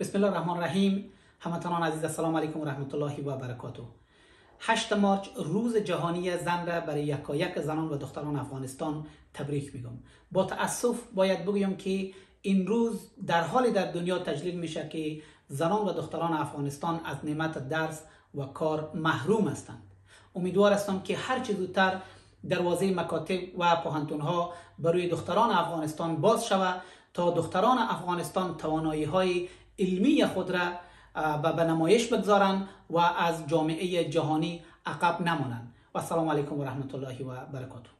بسم الله الرحمن الرحیم هموطنان عزیز السلام علیکم و رحمت الله و برکاته 8 مارچ روز جهانی زن را برای یکایک زنان و دختران افغانستان تبریک میگم. با تاسف باید بگویم که این روز در حال در دنیا تجلیل میشه که زنان و دختران افغانستان از نعمت درس و کار محروم هستند. امیدوار هستم که هر چه زودتر دروازه مکاتب و پوهنتون ها برای دختران افغانستان باز شود تا دختران افغانستان توانایی های علمی خود را به نمایش بگذارند و از جامعه جهانی عقب نمانند. و السلام علیکم و رحمت الله و برکاته.